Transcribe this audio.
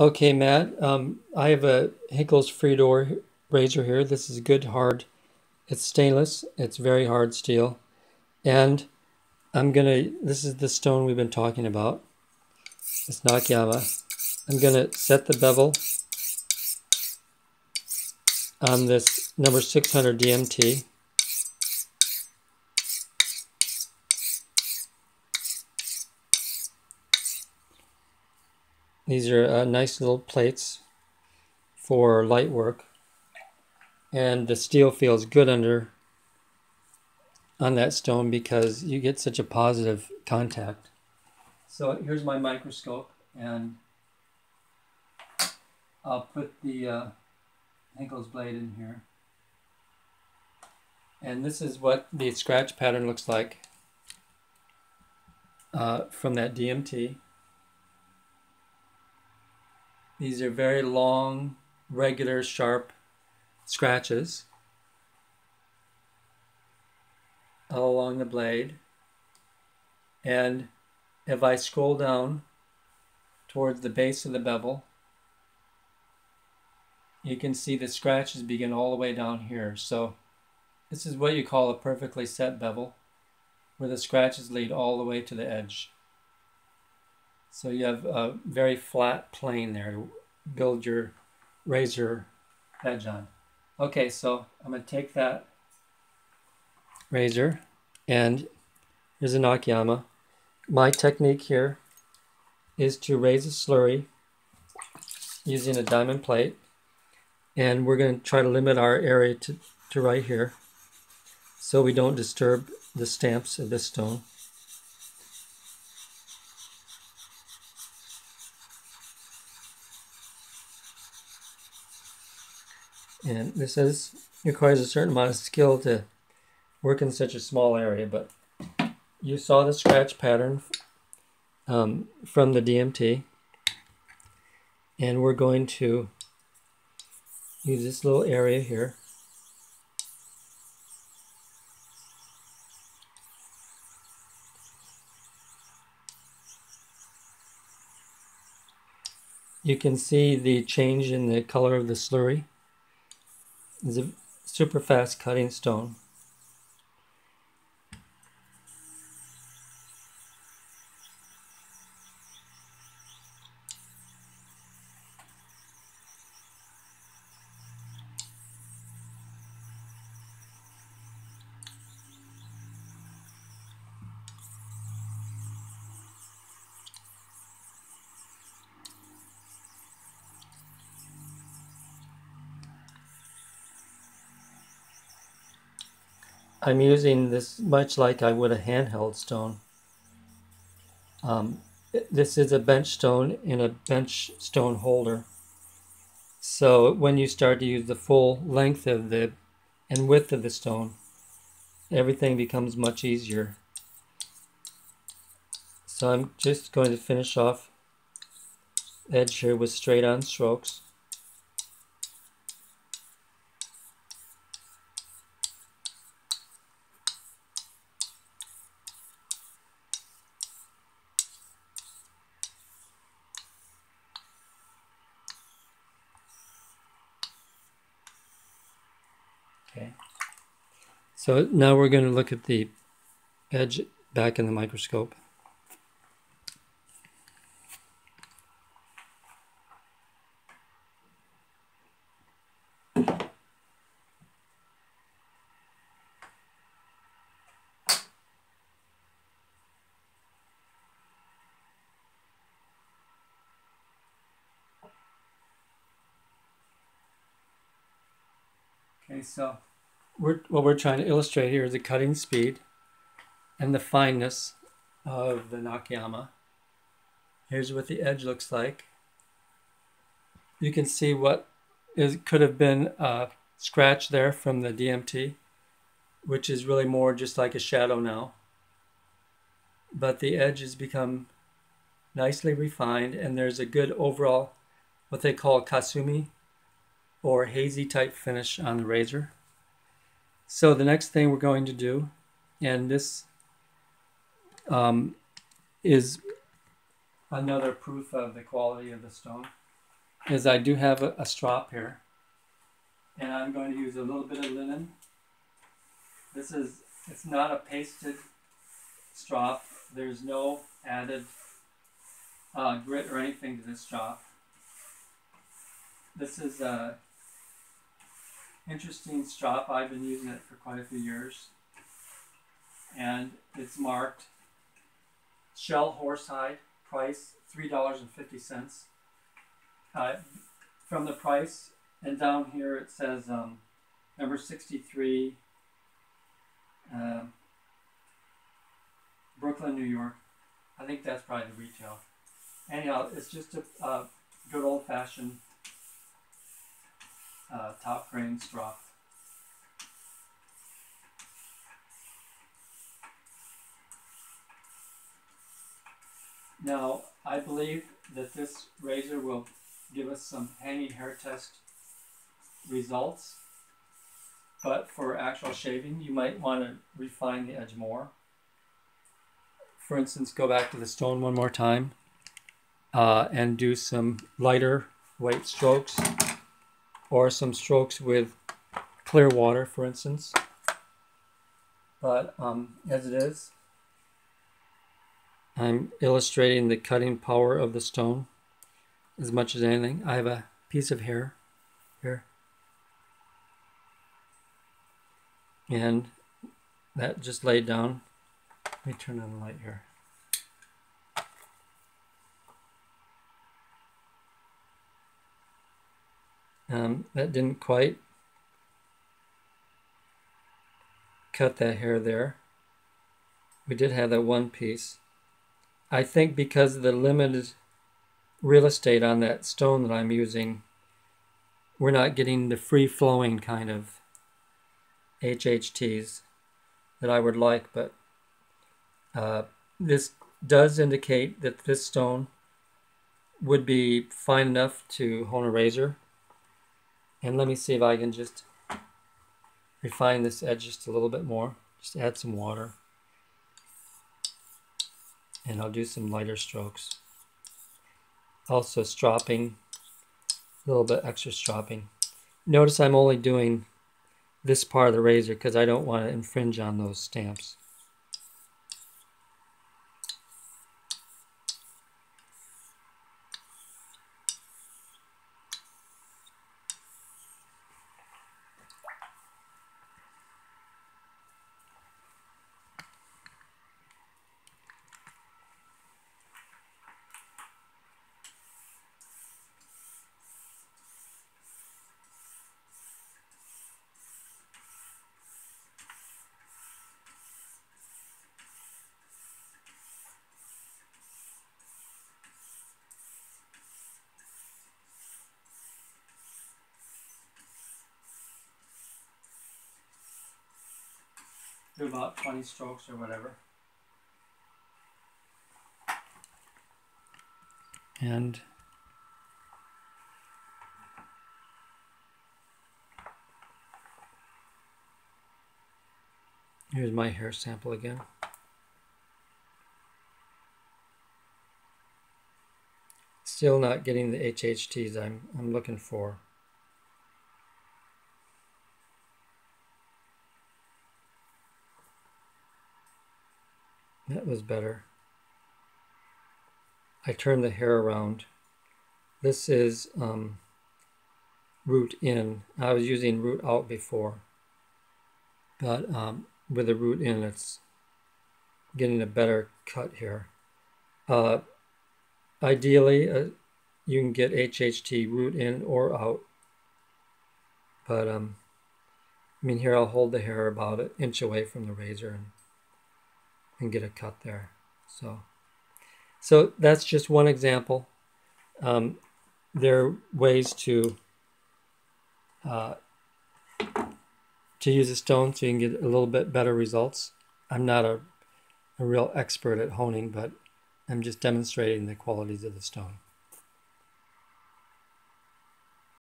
Okay, Matt, um, I have a Henckels Friodur razor here. This is good hard. It's stainless. It's very hard steel. And I'm gonna, this is the stone we've been talking about. It's Nakayama. I'm gonna set the bevel on this number 600 DMT. These are uh, nice little plates for light work. And the steel feels good under on that stone because you get such a positive contact. So here's my microscope and I'll put the uh, blade in here. And this is what the scratch pattern looks like uh, from that DMT. These are very long, regular, sharp scratches all along the blade. And if I scroll down towards the base of the bevel, you can see the scratches begin all the way down here. So this is what you call a perfectly set bevel, where the scratches lead all the way to the edge. So you have a very flat plane there build your razor edge on. Okay, so I'm going to take that razor and here's a Nakayama. My technique here is to raise a slurry using a diamond plate and we're going to try to limit our area to, to right here so we don't disturb the stamps of this stone. And this is requires a certain amount of skill to work in such a small area, but you saw the scratch pattern um, from the DMT. And we're going to use this little area here. You can see the change in the color of the slurry. It's a super fast cutting stone. I'm using this much like I would a handheld stone. Um, this is a bench stone in a bench stone holder. So when you start to use the full length of the and width of the stone, everything becomes much easier. So I'm just going to finish off edge here with straight on strokes. Okay. So now we're going to look at the edge back in the microscope. Okay, so we're, what we're trying to illustrate here is the cutting speed and the fineness of the Nakayama. Here's what the edge looks like. You can see what is could have been a scratch there from the DMT, which is really more just like a shadow now. But the edge has become nicely refined and there's a good overall, what they call kasumi or hazy type finish on the razor. So the next thing we're going to do, and this um, is another proof of the quality of the stone. is I do have a, a strop here. And I'm going to use a little bit of linen. This is, it's not a pasted strop. There's no added uh, grit or anything to this strop. This is a interesting strop. I've been using it for quite a few years. And it's marked shell horsehide, price $3.50. Uh, from the price, and down here it says um, number 63, uh, Brooklyn, New York. I think that's probably the retail. Anyhow, it's just a good old fashioned uh, top grain strop. Now, I believe that this razor will give us some hanging hair test results. But for actual shaving, you might want to refine the edge more. For instance, go back to the stone one more time uh, and do some lighter weight strokes or some strokes with clear water, for instance. But um, as it is, I'm illustrating the cutting power of the stone as much as anything. I have a piece of hair here. And that just laid down. Let me turn on the light here. Um, that didn't quite cut that hair there. We did have that one piece. I think because of the limited real estate on that stone that I'm using, we're not getting the free-flowing kind of HHTs that I would like, but uh, this does indicate that this stone would be fine enough to hone a razor. And let me see if I can just refine this edge just a little bit more. Just add some water. And I'll do some lighter strokes also stropping, a little bit extra stropping. Notice I'm only doing this part of the razor because I don't want to infringe on those stamps. Do about 20 strokes or whatever. And here's my hair sample again. Still not getting the HHTs I'm, I'm looking for. That was better. I turned the hair around. This is um, root in. I was using root out before. But um, with the root in, it's getting a better cut here. Uh, ideally, uh, you can get HHT root in or out. But, um, I mean, here I'll hold the hair about an inch away from the razor and and get a cut there. So, so that's just one example. Um, there are ways to uh, to use a stone so you can get a little bit better results. I'm not a, a real expert at honing, but I'm just demonstrating the qualities of the stone.